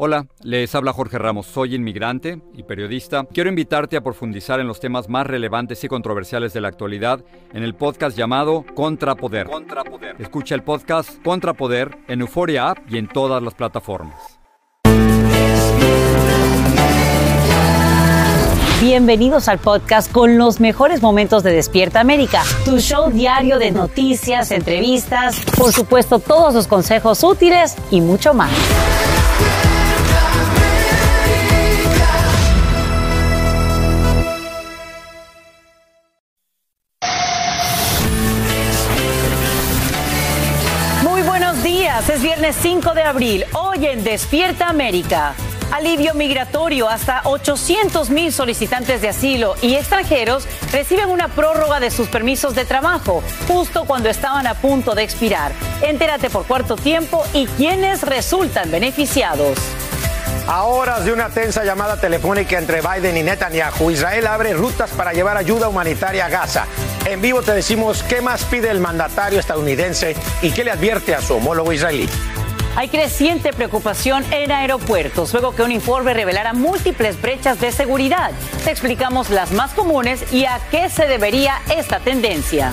Hola, les habla Jorge Ramos, soy inmigrante y periodista. Quiero invitarte a profundizar en los temas más relevantes y controversiales de la actualidad en el podcast llamado Contrapoder. Contrapoder. Escucha el podcast Contrapoder en Euforia App y en todas las plataformas. Bienvenidos al podcast con los mejores momentos de Despierta América, tu show diario de noticias, entrevistas, por supuesto todos los consejos útiles y mucho más. Es viernes 5 de abril. Hoy en Despierta América. Alivio migratorio. Hasta 800 mil solicitantes de asilo y extranjeros reciben una prórroga de sus permisos de trabajo justo cuando estaban a punto de expirar. Entérate por cuarto tiempo y quiénes resultan beneficiados. A horas de una tensa llamada telefónica entre Biden y Netanyahu, Israel abre rutas para llevar ayuda humanitaria a Gaza. En vivo te decimos qué más pide el mandatario estadounidense y qué le advierte a su homólogo israelí. Hay creciente preocupación en aeropuertos luego que un informe revelara múltiples brechas de seguridad. Te explicamos las más comunes y a qué se debería esta tendencia.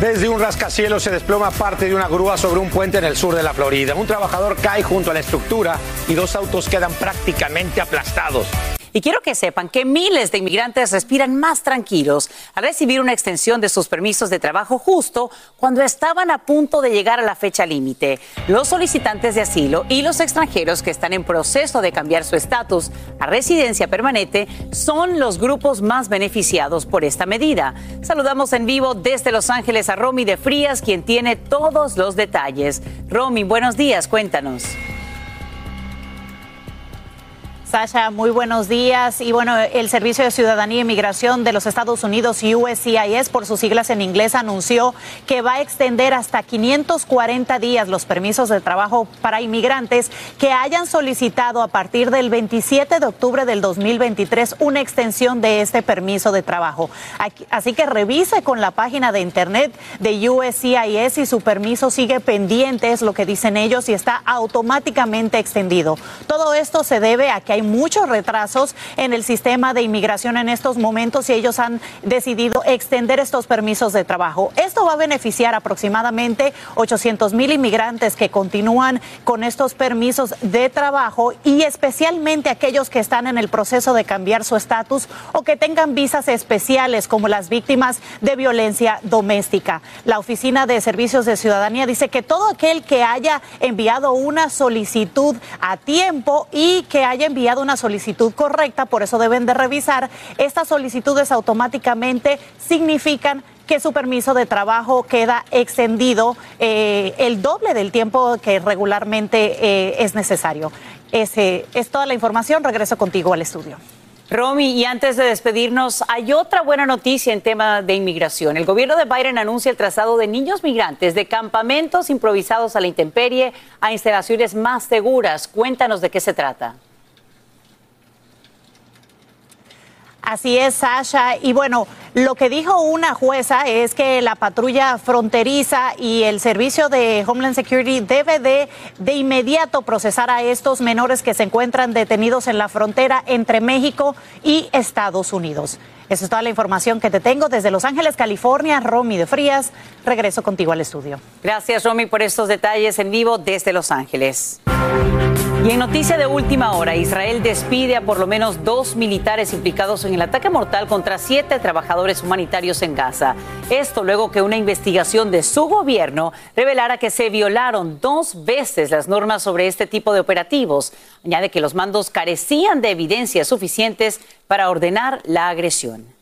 Desde un rascacielos se desploma parte de una grúa sobre un puente en el sur de la Florida. Un trabajador cae junto a la estructura y dos autos quedan prácticamente aplastados. Y quiero que sepan que miles de inmigrantes respiran más tranquilos al recibir una extensión de sus permisos de trabajo justo cuando estaban a punto de llegar a la fecha límite. Los solicitantes de asilo y los extranjeros que están en proceso de cambiar su estatus a residencia permanente son los grupos más beneficiados por esta medida. Saludamos en vivo desde Los Ángeles a Romy de Frías, quien tiene todos los detalles. Romy, buenos días, cuéntanos. Sasha, muy buenos días. Y bueno, el Servicio de Ciudadanía e Inmigración de los Estados Unidos, USCIS, por sus siglas en inglés, anunció que va a extender hasta 540 días los permisos de trabajo para inmigrantes que hayan solicitado a partir del 27 de octubre del 2023 una extensión de este permiso de trabajo. Así que revise con la página de internet de USCIS si su permiso sigue pendiente, es lo que dicen ellos, y está automáticamente extendido. Todo esto se debe a que hay muchos retrasos en el sistema de inmigración en estos momentos y ellos han decidido extender estos permisos de trabajo. Esto va a beneficiar aproximadamente 800 mil inmigrantes que continúan con estos permisos de trabajo y especialmente aquellos que están en el proceso de cambiar su estatus o que tengan visas especiales como las víctimas de violencia doméstica. La Oficina de Servicios de Ciudadanía dice que todo aquel que haya enviado una solicitud a tiempo y que haya enviado una solicitud correcta, por eso deben de revisar. Estas solicitudes automáticamente significan que su permiso de trabajo queda extendido eh, el doble del tiempo que regularmente eh, es necesario. Ese, es toda la información. Regreso contigo al estudio. Romy, y antes de despedirnos, hay otra buena noticia en tema de inmigración. El gobierno de Biden anuncia el traslado de niños migrantes de campamentos improvisados a la intemperie a instalaciones más seguras. Cuéntanos de qué se trata. Así es, Sasha. Y bueno, lo que dijo una jueza es que la patrulla fronteriza y el servicio de Homeland Security debe de, de inmediato procesar a estos menores que se encuentran detenidos en la frontera entre México y Estados Unidos. Esa es toda la información que te tengo desde Los Ángeles, California. Romy de Frías, regreso contigo al estudio. Gracias, Romy, por estos detalles en vivo desde Los Ángeles. Y en noticia de última hora, Israel despide a por lo menos dos militares implicados en el ataque mortal contra siete trabajadores humanitarios en Gaza. Esto luego que una investigación de su gobierno revelara que se violaron dos veces las normas sobre este tipo de operativos. Añade que los mandos carecían de evidencias suficientes para ordenar la agresión.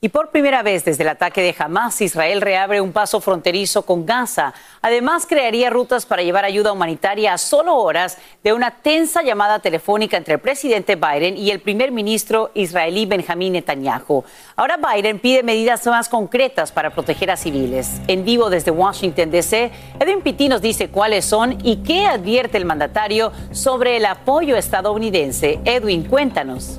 Y por primera vez desde el ataque de Hamas, Israel reabre un paso fronterizo con Gaza. Además, crearía rutas para llevar ayuda humanitaria a solo horas de una tensa llamada telefónica entre el presidente Biden y el primer ministro israelí Benjamín Netanyahu. Ahora Biden pide medidas más concretas para proteger a civiles. En vivo desde Washington, D.C., Edwin Pitti nos dice cuáles son y qué advierte el mandatario sobre el apoyo estadounidense. Edwin, cuéntanos.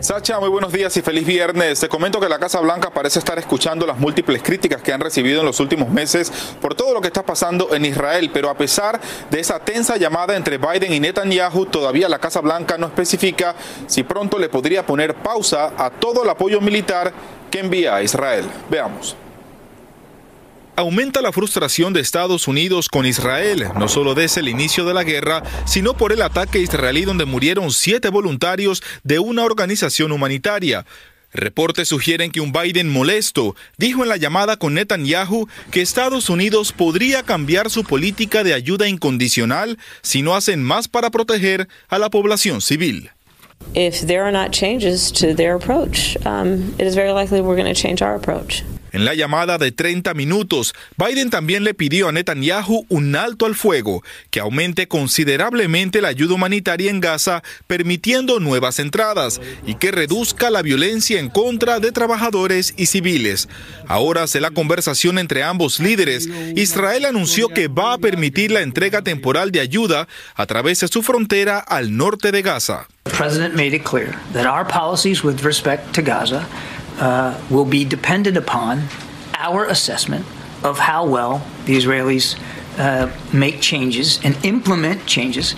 Sacha, muy buenos días y feliz viernes. Te comento que la Casa Blanca parece estar escuchando las múltiples críticas que han recibido en los últimos meses por todo lo que está pasando en Israel, pero a pesar de esa tensa llamada entre Biden y Netanyahu, todavía la Casa Blanca no especifica si pronto le podría poner pausa a todo el apoyo militar que envía a Israel. Veamos aumenta la frustración de Estados Unidos con Israel, no solo desde el inicio de la guerra, sino por el ataque israelí donde murieron siete voluntarios de una organización humanitaria. Reportes sugieren que un Biden molesto dijo en la llamada con Netanyahu que Estados Unidos podría cambiar su política de ayuda incondicional si no hacen más para proteger a la población civil. If there are not changes to their approach, um, it is very likely we're going to change our approach. En la llamada de 30 minutos, Biden también le pidió a Netanyahu un alto al fuego, que aumente considerablemente la ayuda humanitaria en Gaza, permitiendo nuevas entradas, y que reduzca la violencia en contra de trabajadores y civiles. Ahora hace la conversación entre ambos líderes. Israel anunció que va a permitir la entrega temporal de ayuda a través de su frontera al norte de Gaza. Uh, will be dependent upon our assessment of how well the Israelis uh, make changes and implement changes.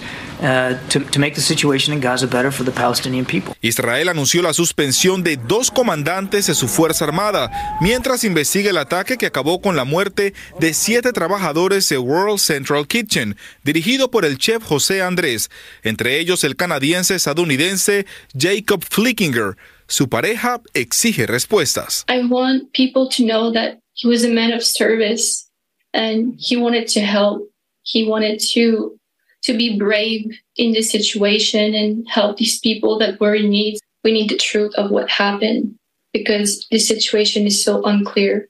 Israel anunció la suspensión de dos comandantes de su Fuerza Armada mientras investiga el ataque que acabó con la muerte de siete trabajadores de World Central Kitchen, dirigido por el chef José Andrés, entre ellos el canadiense estadounidense Jacob Flickinger. Su pareja exige respuestas. I want people to know that he was a man of service and he wanted to help. He wanted to to be brave in this situation and help these people that were in need. We need the truth of what happened because the situation is so unclear.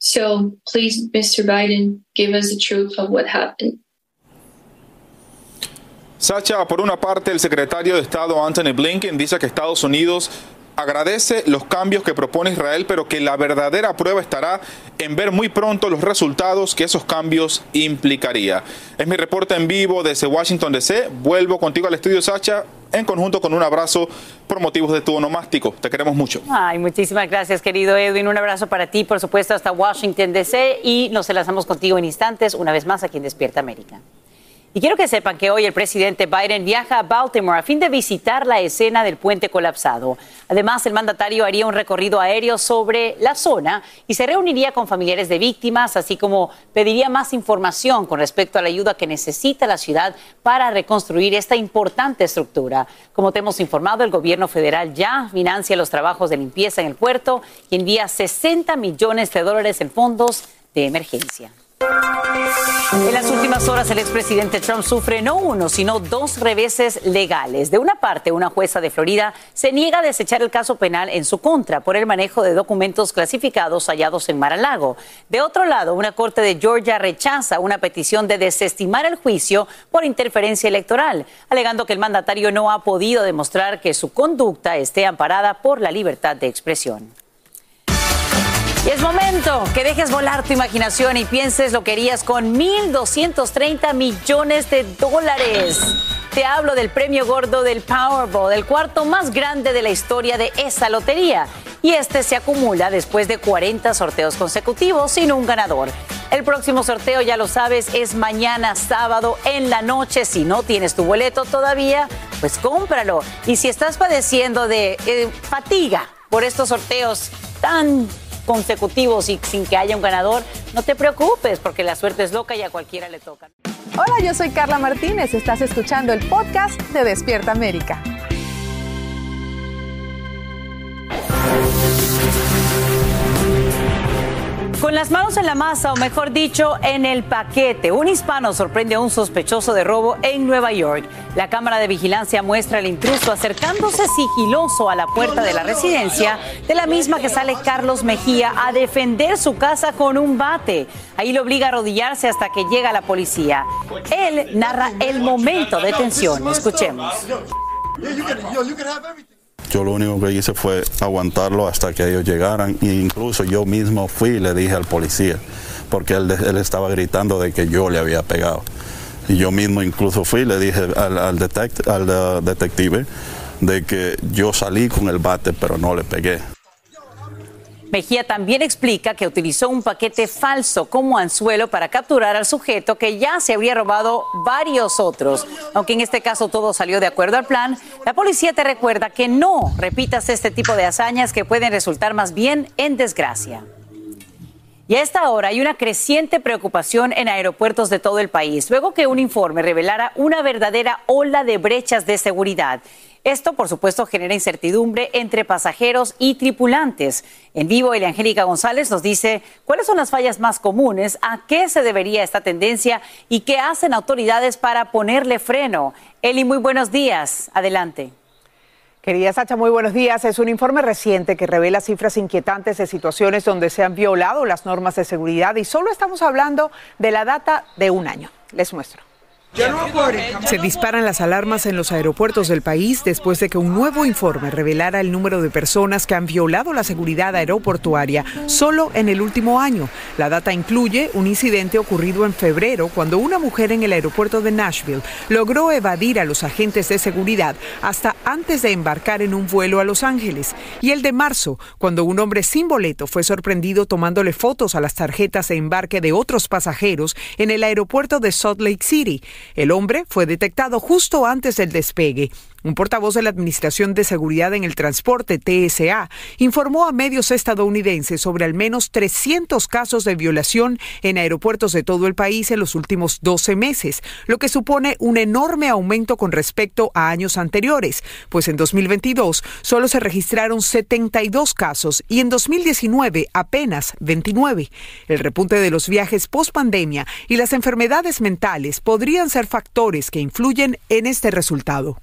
So please, Mr. Biden, give us the truth of what happened. Sacha, por una parte, el secretario de Estado Anthony Blinken dice que Estados Unidos agradece los cambios que propone Israel, pero que la verdadera prueba estará en ver muy pronto los resultados que esos cambios implicaría. Es mi reporte en vivo desde Washington DC. Vuelvo contigo al estudio, Sacha, en conjunto con un abrazo por motivos de tu onomástico. Te queremos mucho. Ay, muchísimas gracias, querido Edwin. Un abrazo para ti, por supuesto, hasta Washington DC y nos enlazamos contigo en instantes, una vez más aquí en Despierta América. Y quiero que sepan que hoy el presidente Biden viaja a Baltimore a fin de visitar la escena del puente colapsado. Además, el mandatario haría un recorrido aéreo sobre la zona y se reuniría con familiares de víctimas, así como pediría más información con respecto a la ayuda que necesita la ciudad para reconstruir esta importante estructura. Como te hemos informado, el gobierno federal ya financia los trabajos de limpieza en el puerto y envía 60 millones de dólares en fondos de emergencia. En las últimas horas, el expresidente Trump sufre no uno, sino dos reveses legales. De una parte, una jueza de Florida se niega a desechar el caso penal en su contra por el manejo de documentos clasificados hallados en Mar-a-Lago. De otro lado, una corte de Georgia rechaza una petición de desestimar el juicio por interferencia electoral, alegando que el mandatario no ha podido demostrar que su conducta esté amparada por la libertad de expresión. Es momento que dejes volar tu imaginación y pienses lo que harías con 1.230 millones de dólares. Te hablo del premio gordo del Powerball, el cuarto más grande de la historia de esa lotería. Y este se acumula después de 40 sorteos consecutivos sin un ganador. El próximo sorteo, ya lo sabes, es mañana sábado en la noche. Si no tienes tu boleto todavía, pues cómpralo. Y si estás padeciendo de eh, fatiga por estos sorteos tan consecutivos y sin que haya un ganador, no te preocupes porque la suerte es loca y a cualquiera le toca. Hola, yo soy Carla Martínez. Estás escuchando el podcast de Despierta América. Con las manos en la masa, o mejor dicho, en el paquete, un hispano sorprende a un sospechoso de robo en Nueva York. La cámara de vigilancia muestra al intruso acercándose sigiloso a la puerta de la residencia, de la misma que sale Carlos Mejía a defender su casa con un bate. Ahí lo obliga a arrodillarse hasta que llega la policía. Él narra el momento de tensión. Escuchemos. Yo lo único que hice fue aguantarlo hasta que ellos llegaran e incluso yo mismo fui y le dije al policía, porque él, estaba gritando de que yo le había pegado. Y yo mismo incluso fui y le dije al, al, uh, detective de que yo salí con el bate pero no le pegué. Mejía también explica que utilizó un paquete falso como anzuelo para capturar al sujeto que ya se habría robado varios otros. Aunque en este caso todo salió de acuerdo al plan, la policía te recuerda que no repitas este tipo de hazañas que pueden resultar más bien en desgracia. Y a esta hora hay una creciente preocupación en aeropuertos de todo el país, luego que un informe revelara una verdadera ola de brechas de seguridad. Esto, por supuesto, genera incertidumbre entre pasajeros y tripulantes. En vivo, Angélica González nos dice cuáles son las fallas más comunes, a qué se debería esta tendencia y qué hacen autoridades para ponerle freno. Eli, muy buenos días. Adelante. Querida Sacha, muy buenos días. Es un informe reciente que revela cifras inquietantes de situaciones donde se han violado las normas de seguridad y solo estamos hablando de la data de un año. Les muestro. Se disparan las alarmas en los aeropuertos del país después de que un nuevo informe revelara el número de personas que han violado la seguridad aeroportuaria solo en el último año. La data incluye un incidente ocurrido en febrero cuando una mujer en el aeropuerto de Nashville logró evadir a los agentes de seguridad hasta antes de embarcar en un vuelo a Los Ángeles. Y el de marzo, cuando un hombre sin boleto fue sorprendido tomándole fotos a las tarjetas de embarque de otros pasajeros en el aeropuerto de Salt Lake City. El hombre fue detectado justo antes del despegue. Un portavoz de la Administración de Seguridad en el Transporte, TSA, informó a medios estadounidenses sobre al menos 300 casos de violación en aeropuertos de todo el país en los últimos 12 meses, lo que supone un enorme aumento con respecto a años anteriores, pues en 2022 solo se registraron 72 casos y en 2019 apenas 29. El repunte de los viajes post pandemia y las enfermedades mentales podrían ser factores que influyen en este resultado.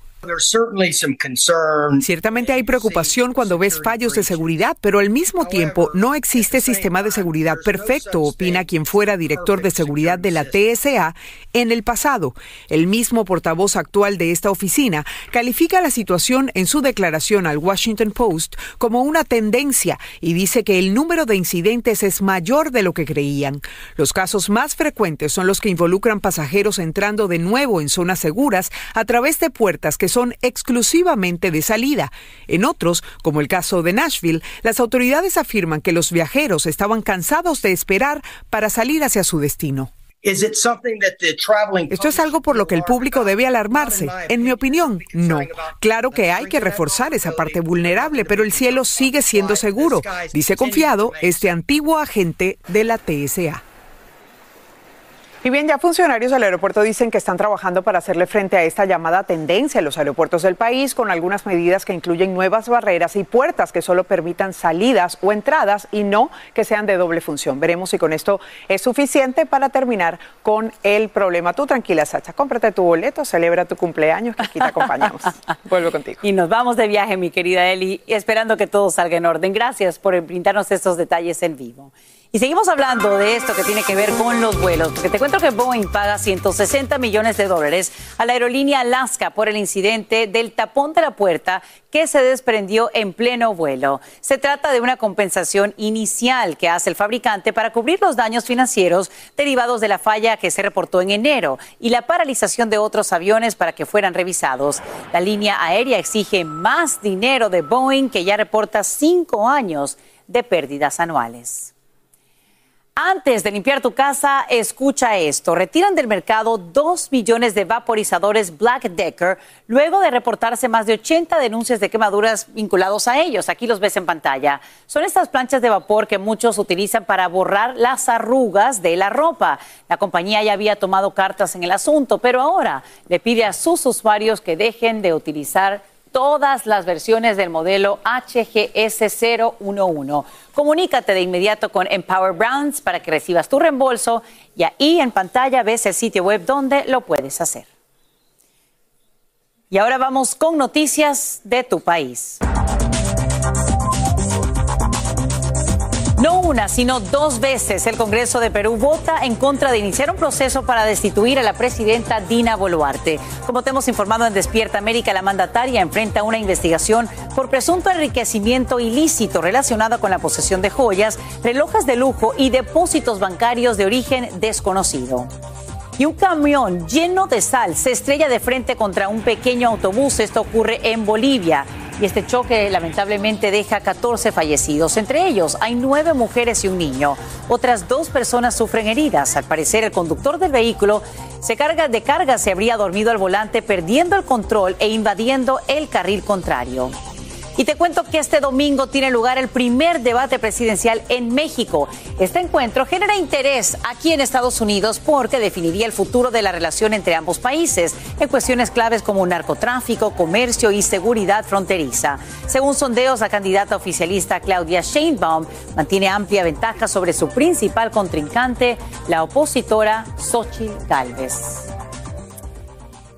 Ciertamente hay preocupación cuando ves fallos de seguridad, pero al mismo tiempo no existe sistema de seguridad perfecto, opina quien fuera director de seguridad de la TSA en el pasado. El mismo portavoz actual de esta oficina califica la situación en su declaración al Washington Post como una tendencia y dice que el número de incidentes es mayor de lo que creían. Los casos más frecuentes son los que involucran pasajeros entrando de nuevo en zonas seguras a través de puertas que son exclusivamente de salida. En otros, como el caso de Nashville, las autoridades afirman que los viajeros estaban cansados de esperar para salir hacia su destino. ¿Esto es algo por lo que el público debe alarmarse? En mi opinión, no. Claro que hay que reforzar esa parte vulnerable, pero el cielo sigue siendo seguro, dice confiado este antiguo agente de la TSA. Y bien, ya funcionarios del aeropuerto dicen que están trabajando para hacerle frente a esta llamada tendencia en los aeropuertos del país con algunas medidas que incluyen nuevas barreras y puertas que solo permitan salidas o entradas y no que sean de doble función. Veremos si con esto es suficiente para terminar con el problema. Tú tranquila, Sacha, cómprate tu boleto, celebra tu cumpleaños, que aquí te acompañamos. Vuelvo contigo. Y nos vamos de viaje, mi querida Eli, esperando que todo salga en orden. Gracias por brindarnos estos detalles en vivo. Y seguimos hablando de esto que tiene que ver con los vuelos, porque te cuento que Boeing paga 160 millones de dólares a la aerolínea Alaska por el incidente del tapón de la puerta que se desprendió en pleno vuelo. Se trata de una compensación inicial que hace el fabricante para cubrir los daños financieros derivados de la falla que se reportó en enero y la paralización de otros aviones para que fueran revisados. La línea aérea exige más dinero de Boeing, que ya reporta cinco años de pérdidas anuales. Antes de limpiar tu casa, escucha esto. Retiran del mercado 2 millones de vaporizadores Black Decker luego de reportarse más de 80 denuncias de quemaduras vinculados a ellos. Aquí los ves en pantalla. Son estas planchas de vapor que muchos utilizan para borrar las arrugas de la ropa. La compañía ya había tomado cartas en el asunto, pero ahora le pide a sus usuarios que dejen de utilizar todas las versiones del modelo HGS011. Comunícate de inmediato con Empower Brands para que recibas tu reembolso y ahí en pantalla ves el sitio web donde lo puedes hacer. Y ahora vamos con noticias de tu país. No una, sino dos veces el Congreso de Perú vota en contra de iniciar un proceso para destituir a la presidenta Dina Boluarte. Como te hemos informado en Despierta América, la mandataria enfrenta una investigación por presunto enriquecimiento ilícito relacionado con la posesión de joyas, relojes de lujo y depósitos bancarios de origen desconocido. Y un camión lleno de sal se estrella de frente contra un pequeño autobús. Esto ocurre en Bolivia. Y este choque lamentablemente deja 14 fallecidos. Entre ellos hay nueve mujeres y un niño. Otras dos personas sufren heridas. Al parecer el conductor del vehículo se carga de carga se habría dormido al volante perdiendo el control e invadiendo el carril contrario. Y te cuento que este domingo tiene lugar el primer debate presidencial en México. Este encuentro genera interés aquí en Estados Unidos porque definiría el futuro de la relación entre ambos países en cuestiones claves como narcotráfico, comercio y seguridad fronteriza. Según sondeos, la candidata oficialista Claudia Sheinbaum mantiene amplia ventaja sobre su principal contrincante, la opositora Xochitl Gálvez.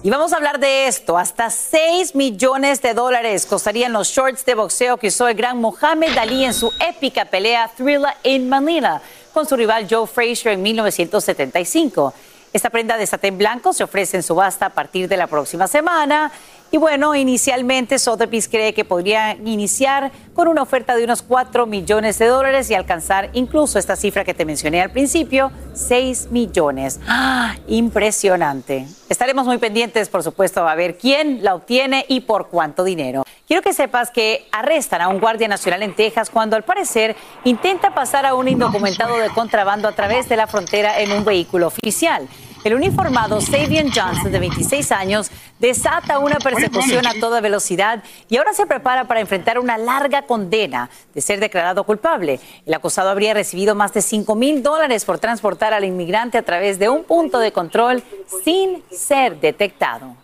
Y vamos a hablar de esto. Hasta 6 millones de dólares costarían los shorts de boxeo que usó el gran Mohamed Ali en su épica pelea Thriller in Manila con su rival Joe Frazier en 1975. Esta prenda de satén blanco se ofrece en subasta a partir de la próxima semana y bueno, inicialmente Sotheby's cree que podría iniciar con una oferta de unos 4 millones de dólares y alcanzar incluso esta cifra que te mencioné al principio, 6 millones. ¡Ah! Impresionante. Estaremos muy pendientes, por supuesto, a ver quién la obtiene y por cuánto dinero. Quiero que sepas que arrestan a un guardia nacional en Texas cuando al parecer intenta pasar a un indocumentado de contrabando a través de la frontera en un vehículo oficial. El uniformado Savian Johnson, de 26 años, desata una persecución a toda velocidad y ahora se prepara para enfrentar una larga condena de ser declarado culpable. El acusado habría recibido más de 5 mil dólares por transportar al inmigrante a través de un punto de control sin ser detectado.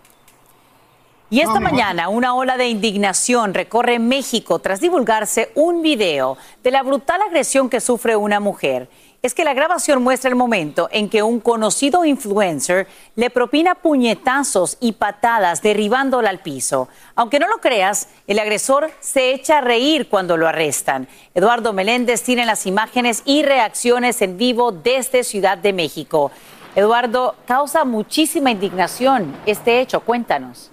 Y esta mañana una ola de indignación recorre México tras divulgarse un video de la brutal agresión que sufre una mujer es que la grabación muestra el momento en que un conocido influencer le propina puñetazos y patadas derribándola al piso. Aunque no lo creas, el agresor se echa a reír cuando lo arrestan. Eduardo Meléndez tiene las imágenes y reacciones en vivo desde Ciudad de México. Eduardo, causa muchísima indignación este hecho. Cuéntanos.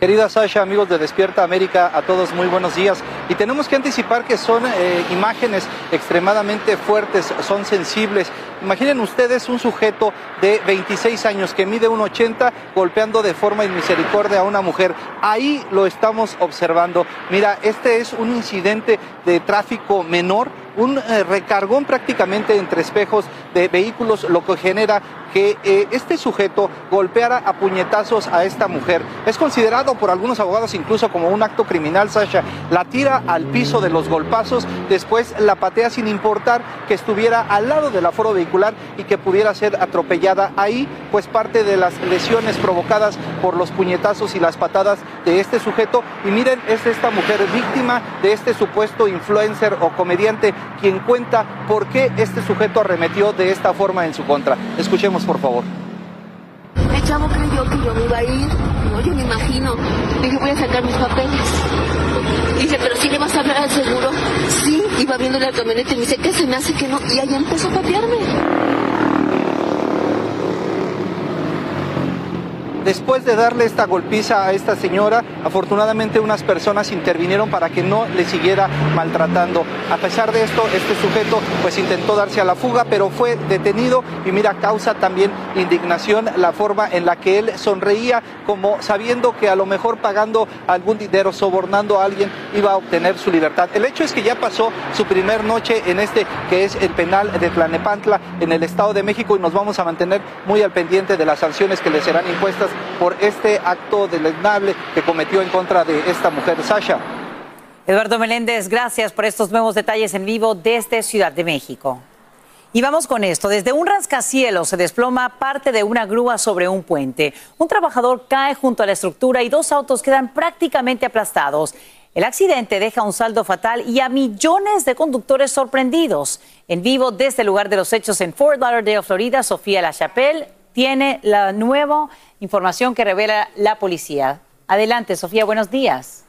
Querida Sasha, amigos de Despierta América, a todos muy buenos días. Y tenemos que anticipar que son eh, imágenes extremadamente fuertes, son sensibles. Imaginen ustedes un sujeto de 26 años que mide 1,80 golpeando de forma inmisericordia a una mujer. Ahí lo estamos observando. Mira, este es un incidente de tráfico menor un eh, recargón prácticamente entre espejos de vehículos, lo que genera que eh, este sujeto golpeara a puñetazos a esta mujer. Es considerado por algunos abogados incluso como un acto criminal, Sasha. La tira al piso de los golpazos, después la patea sin importar que estuviera al lado del aforo vehicular y que pudiera ser atropellada ahí, pues parte de las lesiones provocadas por los puñetazos y las patadas de este sujeto. Y miren, es esta mujer víctima de este supuesto influencer o comediante quien cuenta por qué este sujeto arremetió de esta forma en su contra. Escuchemos, por favor. El chavo creyó que yo me iba a ir. No, yo me imagino. Dije, voy a sacar mis papeles. Dice, pero si le vas a hablar al seguro. Sí, iba viéndole al camioneta y me dice, ¿qué se me hace que no? Y ahí empezó a patearme. Después de darle esta golpiza a esta señora, afortunadamente unas personas intervinieron para que no le siguiera maltratando. A pesar de esto, este sujeto pues intentó darse a la fuga, pero fue detenido y mira, causa también indignación la forma en la que él sonreía, como sabiendo que a lo mejor pagando algún dinero, sobornando a alguien, iba a obtener su libertad. El hecho es que ya pasó su primer noche en este que es el penal de Tlanepantla en el Estado de México y nos vamos a mantener muy al pendiente de las sanciones que le serán impuestas por este acto deleznable que cometió en contra de esta mujer, Sasha. Eduardo Meléndez, gracias por estos nuevos detalles en vivo desde Ciudad de México. Y vamos con esto. Desde un rascacielos se desploma parte de una grúa sobre un puente. Un trabajador cae junto a la estructura y dos autos quedan prácticamente aplastados. El accidente deja un saldo fatal y a millones de conductores sorprendidos. En vivo desde el lugar de los hechos en Fort Lauderdale, Florida, Sofía La Chapelle tiene la nueva información que revela la policía. Adelante, Sofía, buenos días.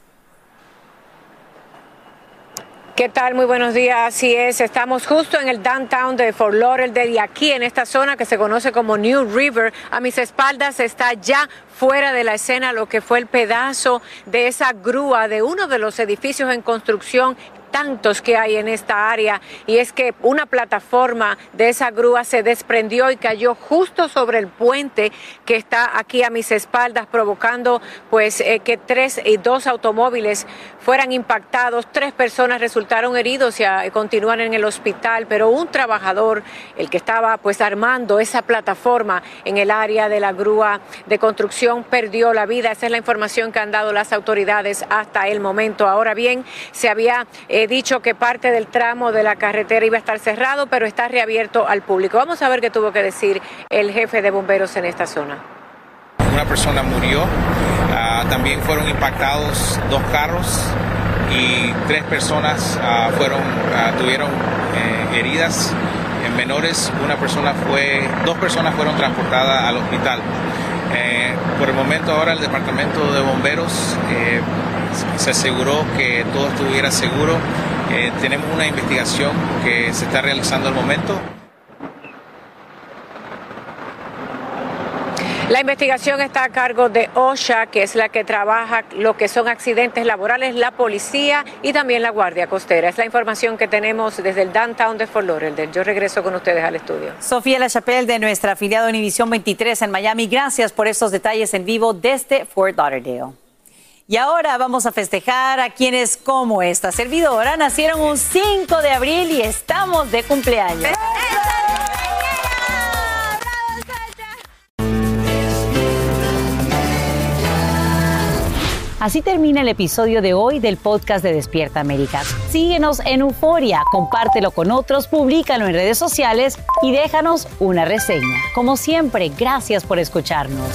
¿Qué tal? Muy buenos días. Así es, estamos justo en el downtown de Fort Lauderdale y aquí en esta zona que se conoce como New River. A mis espaldas está ya fuera de la escena lo que fue el pedazo de esa grúa de uno de los edificios en construcción tantos que hay en esta área y es que una plataforma de esa grúa se desprendió y cayó justo sobre el puente que está aquí a mis espaldas provocando pues eh, que tres y dos automóviles fueran impactados, tres personas resultaron heridos y, ah, continúan en el hospital, pero un trabajador, el que estaba pues armando esa plataforma en el área de la grúa de construcción, perdió la vida. Esa es la información que han dado las autoridades hasta el momento. Ahora bien, se había eh, dicho que parte del tramo de la carretera iba a estar cerrado, pero está reabierto al público. Vamos a ver qué tuvo que decir el jefe de bomberos en esta zona. Una persona murió, ah, también fueron impactados dos carros y tres personas ah, fueron, ah, tuvieron eh, heridas en menores. Una persona fue, dos personas fueron transportadas al hospital. Eh, por el momento ahora el departamento de bomberos eh, se aseguró que todo estuviera seguro. tenemos una investigación que se está realizando al momento. La investigación está a cargo de OSHA, que es la que trabaja lo que son accidentes laborales, la policía y también la Guardia Costera. Es la información que tenemos desde el downtown de Fort Lauderdale. Yo regreso con ustedes al estudio. Sofía La Chapelle de nuestra afiliada Univisión 23 en Miami. Gracias por estos detalles en vivo desde Fort Lauderdale. Y ahora vamos a festejar a quienes como esta servidora nacieron un 5 de abril y estamos de cumpleaños. Así termina el episodio de hoy del podcast de Despierta América. Síguenos en Euforia, compártelo con otros, públicalo en redes sociales y déjanos una reseña. Como siempre, gracias por escucharnos.